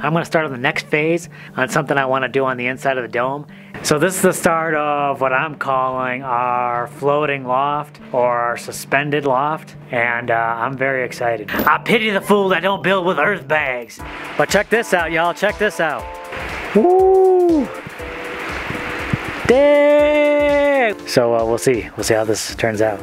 I'm gonna start on the next phase on something I wanna do on the inside of the dome. So this is the start of what I'm calling our floating loft or our suspended loft. And uh, I'm very excited. I pity the fool that don't build with earth bags. But check this out, y'all, check this out. Woo! Dang! So uh, we'll see, we'll see how this turns out.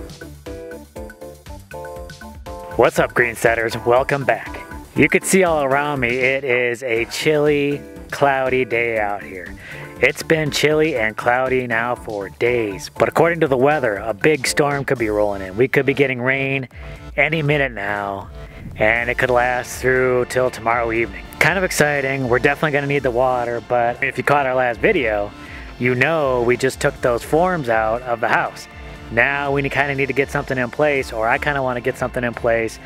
What's up, green setters? Welcome back. You can see all around me, it is a chilly, cloudy day out here. It's been chilly and cloudy now for days, but according to the weather, a big storm could be rolling in. We could be getting rain any minute now, and it could last through till tomorrow evening. Kind of exciting. We're definitely gonna need the water, but if you caught our last video, you know we just took those forms out of the house. Now we kind of need to get something in place, or I kind of want to get something in place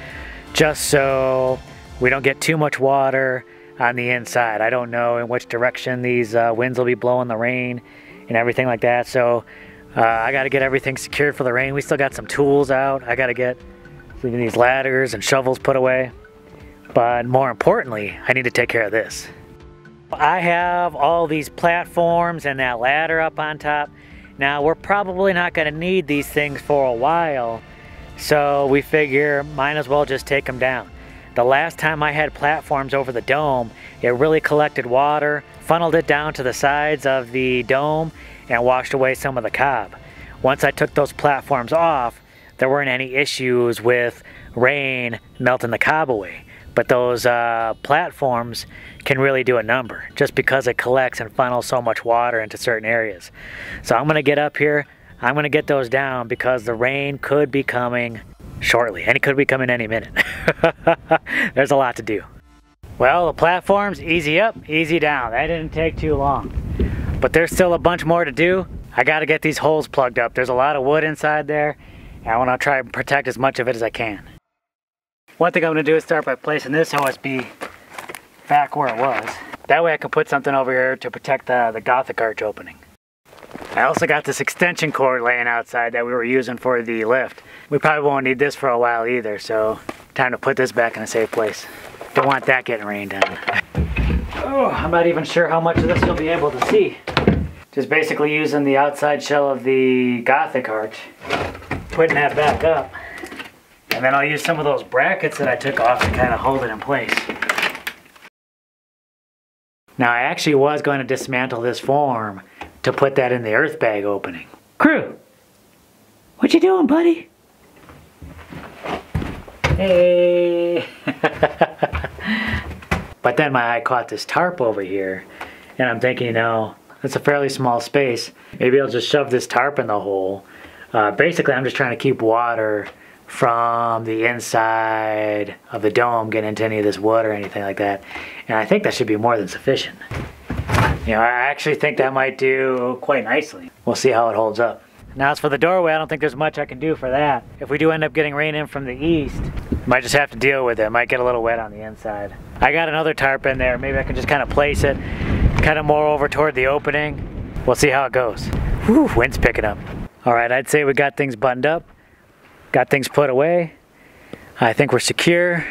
just so we don't get too much water on the inside. I don't know in which direction these uh, winds will be blowing the rain and everything like that. So uh, I got to get everything secured for the rain. We still got some tools out. I got to get these ladders and shovels put away. But more importantly, I need to take care of this. I have all these platforms and that ladder up on top. Now we're probably not gonna need these things for a while, so we figure might as well just take them down. The last time I had platforms over the dome, it really collected water, funneled it down to the sides of the dome, and washed away some of the cob. Once I took those platforms off, there weren't any issues with rain melting the cob away. But those uh, platforms can really do a number just because it collects and funnels so much water into certain areas. So I'm gonna get up here, I'm gonna get those down because the rain could be coming shortly and it could be coming any minute. There's a lot to do. Well, the platforms, easy up, easy down. That didn't take too long. But there's still a bunch more to do. I gotta get these holes plugged up. There's a lot of wood inside there and I wanna try and protect as much of it as I can. One thing I'm gonna do is start by placing this OSB back where it was. That way I can put something over here to protect the, the Gothic arch opening. I also got this extension cord laying outside that we were using for the lift. We probably won't need this for a while either, so time to put this back in a safe place. Don't want that getting rained on. oh, I'm not even sure how much of this you'll be able to see. Just basically using the outside shell of the Gothic arch, putting that back up. And then I'll use some of those brackets that I took off to kind of hold it in place. Now I actually was going to dismantle this form to put that in the earth bag opening. Crew, what you doing, buddy? Hey! but then my eye caught this tarp over here, and I'm thinking, you know, it's a fairly small space. Maybe I'll just shove this tarp in the hole. Uh, basically, I'm just trying to keep water from the inside of the dome getting into any of this wood or anything like that. And I think that should be more than sufficient. You know, I actually think that might do quite nicely. We'll see how it holds up. Now as for the doorway, I don't think there's much I can do for that. If we do end up getting rain in from the east, might just have to deal with it. it. Might get a little wet on the inside. I got another tarp in there. Maybe I can just kind of place it kind of more over toward the opening. We'll see how it goes. Whew, wind's picking up. All right, I'd say we got things buttoned up. Got things put away. I think we're secure.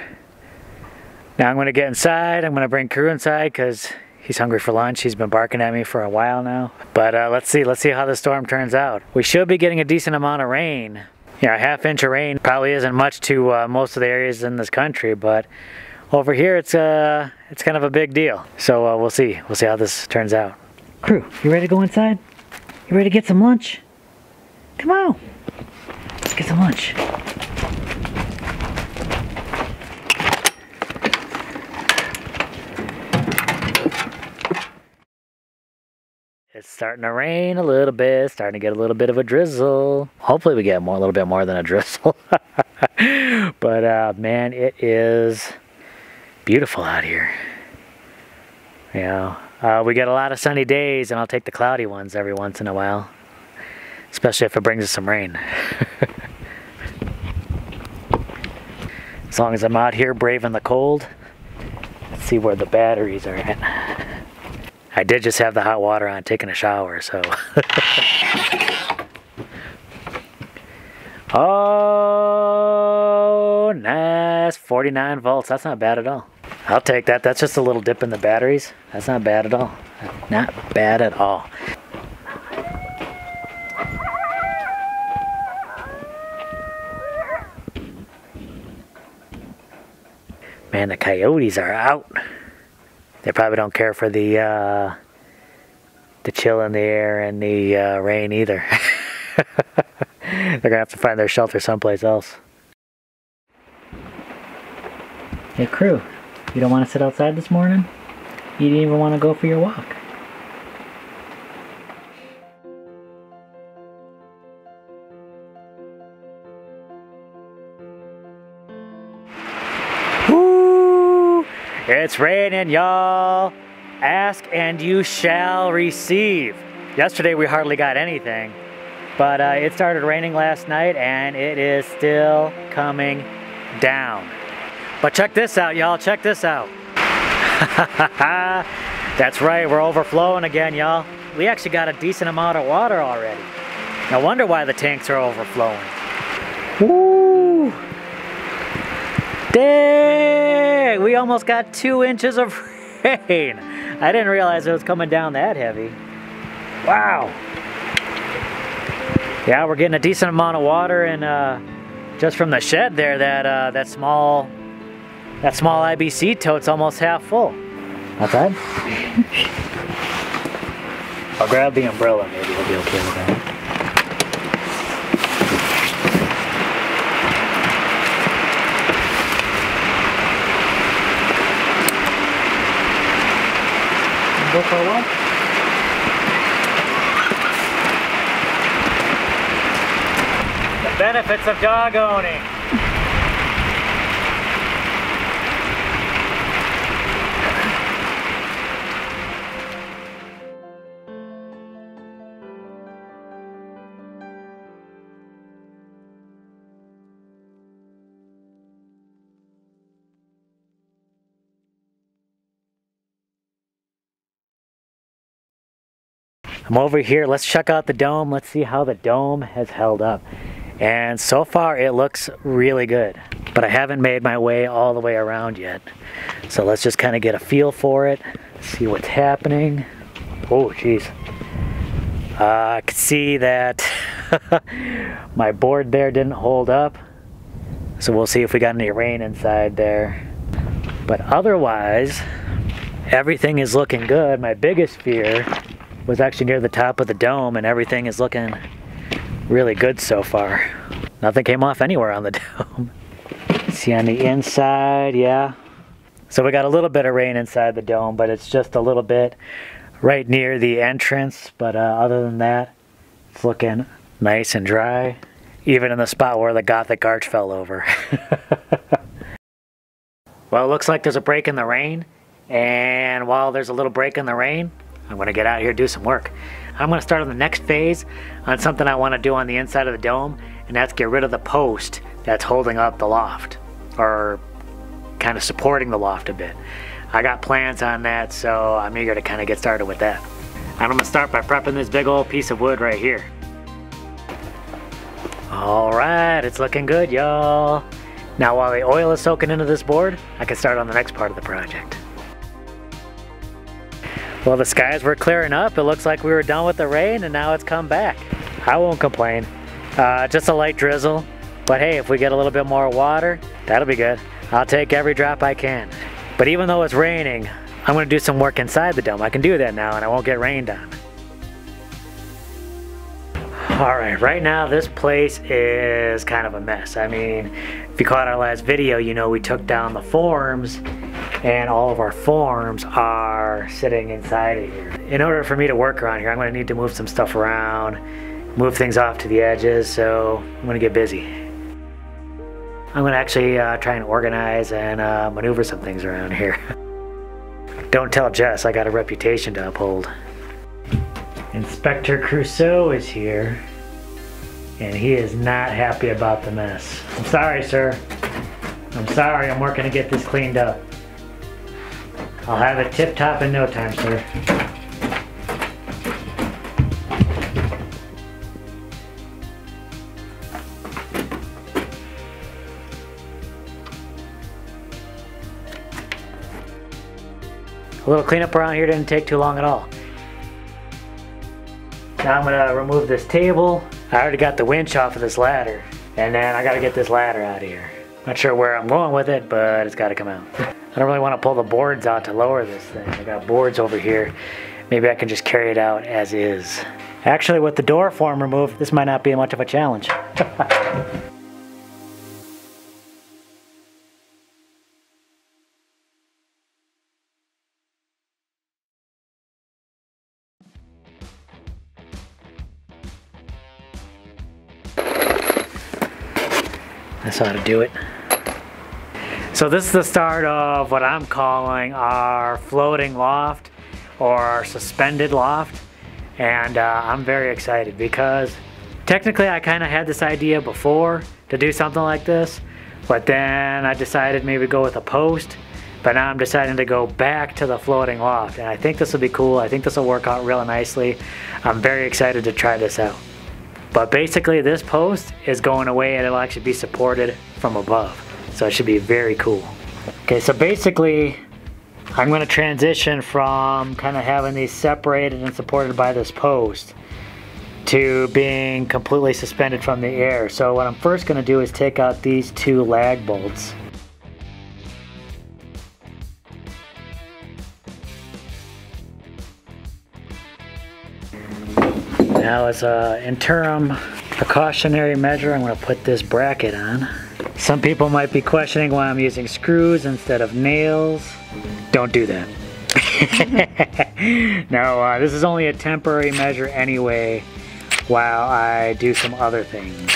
Now I'm gonna get inside. I'm gonna bring crew inside because he's hungry for lunch. He's been barking at me for a while now. But uh, let's see, let's see how the storm turns out. We should be getting a decent amount of rain. Yeah, a half inch of rain probably isn't much to uh, most of the areas in this country, but over here it's uh, it's kind of a big deal. So uh, we'll see, we'll see how this turns out. Crew, you ready to go inside? You ready to get some lunch? Come on Let's get some lunch. It's starting to rain a little bit, starting to get a little bit of a drizzle. Hopefully we get more, a little bit more than a drizzle. but uh, man, it is beautiful out here. You know, uh, we get a lot of sunny days and I'll take the cloudy ones every once in a while. Especially if it brings us some rain. As long as I'm out here braving the cold, let's see where the batteries are at. I did just have the hot water on taking a shower, so. oh, nice. 49 volts. That's not bad at all. I'll take that. That's just a little dip in the batteries. That's not bad at all. Not bad at all. Man, the coyotes are out. They probably don't care for the uh, the chill in the air and the uh, rain either. They're gonna have to find their shelter someplace else. Hey crew, you don't want to sit outside this morning? You didn't even want to go for your walk. It's raining, y'all. Ask and you shall receive. Yesterday we hardly got anything, but uh, it started raining last night and it is still coming down. But check this out, y'all. Check this out. That's right, we're overflowing again, y'all. We actually got a decent amount of water already. No wonder why the tanks are overflowing. Woo! We almost got two inches of rain. I didn't realize it was coming down that heavy. Wow. Yeah, we're getting a decent amount of water and uh, just from the shed there, that uh, that small that small IBC tote's almost half full. Not bad. I'll grab the umbrella, maybe we'll be okay with that. Go for a walk. The benefits of dog owning. I'm over here. Let's check out the dome. Let's see how the dome has held up. And so far it looks really good, but I haven't made my way all the way around yet. So let's just kind of get a feel for it, see what's happening. Oh, geez. Uh, I can see that my board there didn't hold up. So we'll see if we got any rain inside there. But otherwise, everything is looking good. My biggest fear was actually near the top of the dome and everything is looking really good so far. Nothing came off anywhere on the dome. See on the inside, yeah. So we got a little bit of rain inside the dome, but it's just a little bit right near the entrance. But uh, other than that, it's looking nice and dry. Even in the spot where the Gothic arch fell over. well, it looks like there's a break in the rain. And while there's a little break in the rain, I'm gonna get out here do some work. I'm gonna start on the next phase on something I wanna do on the inside of the dome, and that's get rid of the post that's holding up the loft, or kind of supporting the loft a bit. I got plans on that, so I'm eager to kind of get started with that. I'm gonna start by prepping this big old piece of wood right here. All right, it's looking good, y'all. Now while the oil is soaking into this board, I can start on the next part of the project. Well, the skies were clearing up. It looks like we were done with the rain and now it's come back. I won't complain. Uh, just a light drizzle. But hey, if we get a little bit more water, that'll be good. I'll take every drop I can. But even though it's raining, I'm gonna do some work inside the dome. I can do that now and I won't get rained on. All right, right now this place is kind of a mess. I mean, if you caught our last video, you know we took down the forms and all of our forms are sitting inside of here. In order for me to work around here, I'm gonna need to move some stuff around, move things off to the edges, so I'm gonna get busy. I'm gonna actually uh, try and organize and uh, maneuver some things around here. Don't tell Jess, I got a reputation to uphold. Inspector Crusoe is here, and he is not happy about the mess. I'm sorry, sir. I'm sorry, I'm working to get this cleaned up. I'll have it tip-top in no time, sir. A little cleanup around here didn't take too long at all. Now I'm gonna remove this table. I already got the winch off of this ladder. And then I gotta get this ladder out of here. Not sure where I'm going with it, but it's gotta come out. I don't really wanna pull the boards out to lower this thing. I got boards over here. Maybe I can just carry it out as is. Actually, with the door form removed, this might not be much of a challenge. That's how to do it. So this is the start of what I'm calling our floating loft or our suspended loft. And uh, I'm very excited because technically I kind of had this idea before to do something like this, but then I decided maybe go with a post. But now I'm deciding to go back to the floating loft and I think this will be cool. I think this will work out really nicely. I'm very excited to try this out. But basically this post is going away and it'll actually be supported from above. So it should be very cool. Okay, so basically I'm going to transition from kind of having these separated and supported by this post to being completely suspended from the air. So what I'm first going to do is take out these two lag bolts. Now as an interim precautionary measure, I'm going to put this bracket on. Some people might be questioning why I'm using screws instead of nails. Don't do that. no, uh, this is only a temporary measure anyway while I do some other things.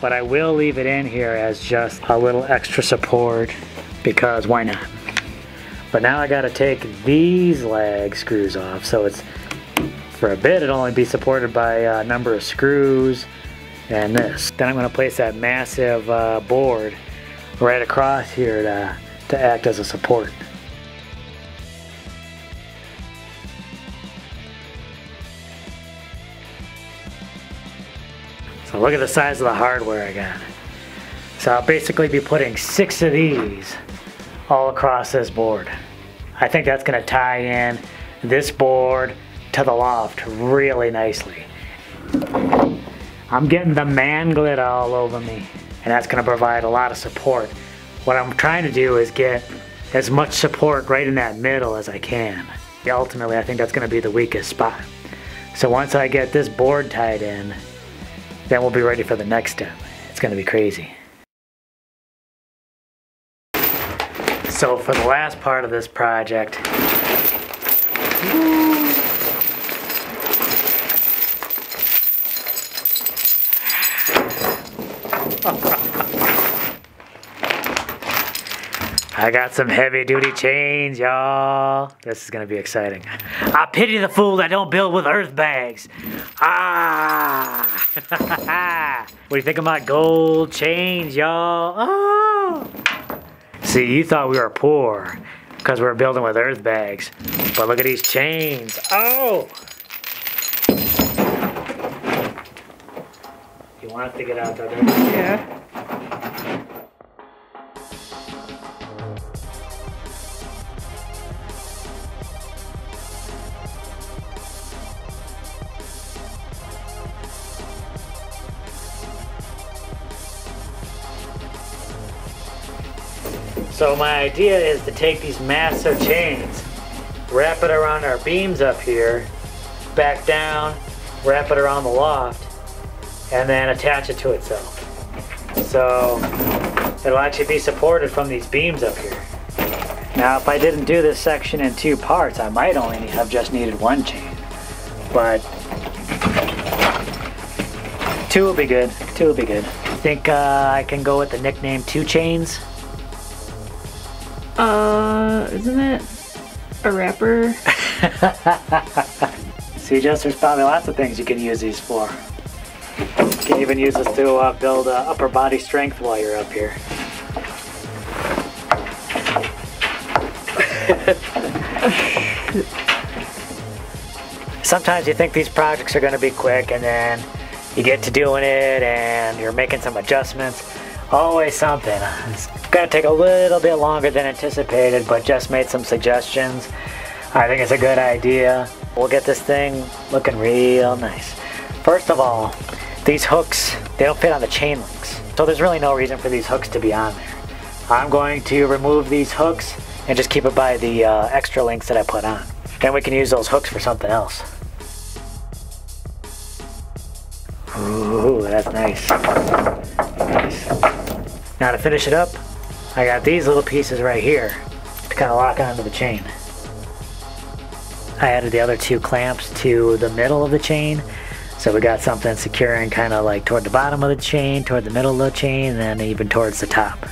But I will leave it in here as just a little extra support because why not? But now I gotta take these lag screws off so it's for a bit, it'll only be supported by a number of screws and this. Then I'm going to place that massive uh, board right across here to, to act as a support. So look at the size of the hardware got. So I'll basically be putting six of these all across this board. I think that's going to tie in this board to the loft really nicely. I'm getting the man glitter all over me and that's going to provide a lot of support. What I'm trying to do is get as much support right in that middle as I can. Ultimately, I think that's going to be the weakest spot. So once I get this board tied in, then we'll be ready for the next step. It's going to be crazy. So for the last part of this project, I got some heavy duty chains, y'all. This is gonna be exciting. I pity the fool that don't build with earth bags. Ah! what do you think of my gold chains, y'all? Oh! See, you thought we were poor because we were building with earth bags. But look at these chains. Oh! You want to get out there? Yeah. So my idea is to take these massive chains, wrap it around our beams up here, back down, wrap it around the loft, and then attach it to itself. So it'll actually be supported from these beams up here. Now if I didn't do this section in two parts, I might only have just needed one chain. But two will be good, two will be good. I Think uh, I can go with the nickname Two Chains? Uh, isn't it a rapper? See, Jess, there's probably lots of things you can use these for. Can even use this to uh, build uh, upper body strength while you're up here. Sometimes you think these projects are going to be quick and then you get to doing it and you're making some adjustments. Always something. It's gonna take a little bit longer than anticipated, but just made some suggestions. I think it's a good idea. We'll get this thing looking real nice. First of all, these hooks, they don't fit on the chain links. So there's really no reason for these hooks to be on there. I'm going to remove these hooks and just keep it by the uh, extra links that I put on. Then we can use those hooks for something else. Ooh, that's nice. Nice. Now to finish it up, I got these little pieces right here to kind of lock onto the chain. I added the other two clamps to the middle of the chain. So we got something securing kind of like toward the bottom of the chain, toward the middle of the chain, and then even towards the top.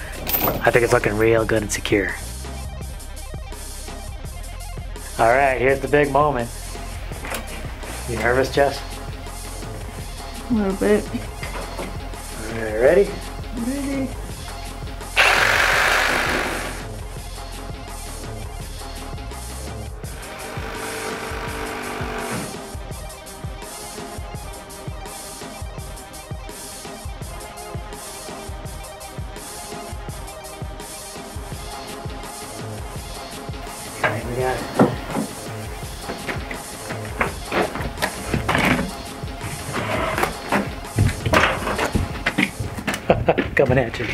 I think it's looking real good and secure. All right, here's the big moment. You nervous, Jess? A little bit. All right, ready? Ready? Coming at you.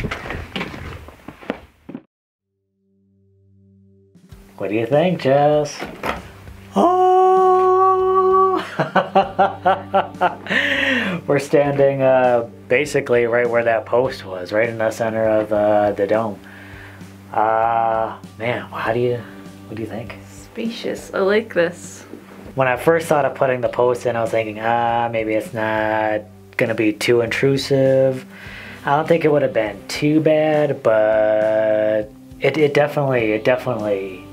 What do you think, Jess? Oh! We're standing uh, basically right where that post was, right in the center of uh, the dome. Uh, man, how do you, what do you think? Spacious. I like this. When I first thought of putting the post in, I was thinking, ah, maybe it's not gonna be too intrusive. I don't think it would have been too bad, but it, it definitely, it definitely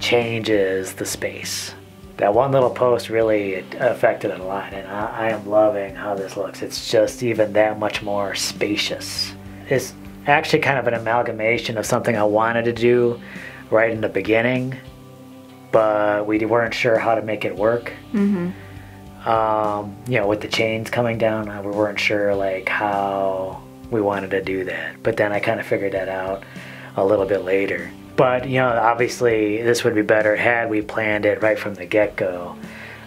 changes the space. That one little post really affected it a lot, and I, I am loving how this looks. It's just even that much more spacious. It's actually kind of an amalgamation of something I wanted to do right in the beginning, but we weren't sure how to make it work. Mm-hmm. Um, you know, with the chains coming down, we weren't sure like how we wanted to do that. But then I kind of figured that out a little bit later. But you know, obviously, this would be better had we planned it right from the get-go.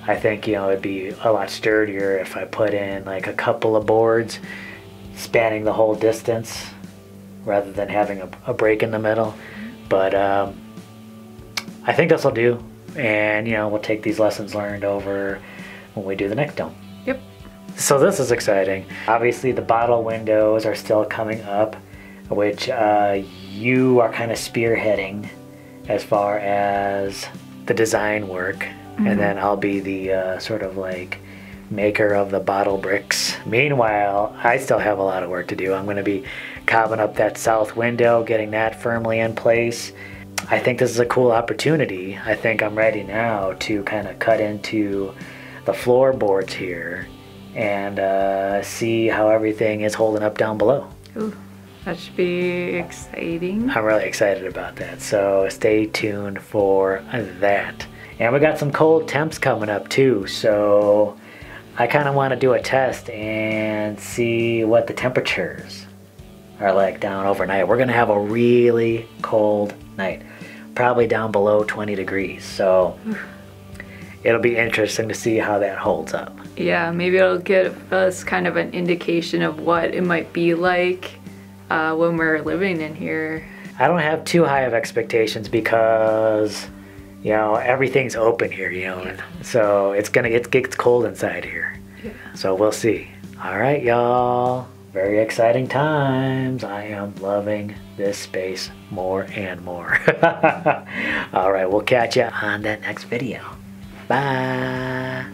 I think you know it'd be a lot sturdier if I put in like a couple of boards spanning the whole distance rather than having a, a break in the middle. But um, I think this will do, and you know we'll take these lessons learned over when we do the next dome. So this is exciting. Obviously, the bottle windows are still coming up, which uh, you are kind of spearheading as far as the design work, and then I'll be the uh, sort of like maker of the bottle bricks. Meanwhile, I still have a lot of work to do. I'm going to be cobbing up that south window, getting that firmly in place. I think this is a cool opportunity. I think I'm ready now to kind of cut into the floorboards here and uh, see how everything is holding up down below. Ooh, that should be exciting. I'm really excited about that. So stay tuned for that. And we got some cold temps coming up too. So I kind of want to do a test and see what the temperatures are like down overnight. We're going to have a really cold night, probably down below 20 degrees. So it'll be interesting to see how that holds up. Yeah, maybe it'll give us kind of an indication of what it might be like uh, when we're living in here. I don't have too high of expectations because you know everything's open here, you know, so it's gonna it gets cold inside here. Yeah. So we'll see. All right, y'all. Very exciting times. I am loving this space more and more. All right, we'll catch you on that next video. Bye.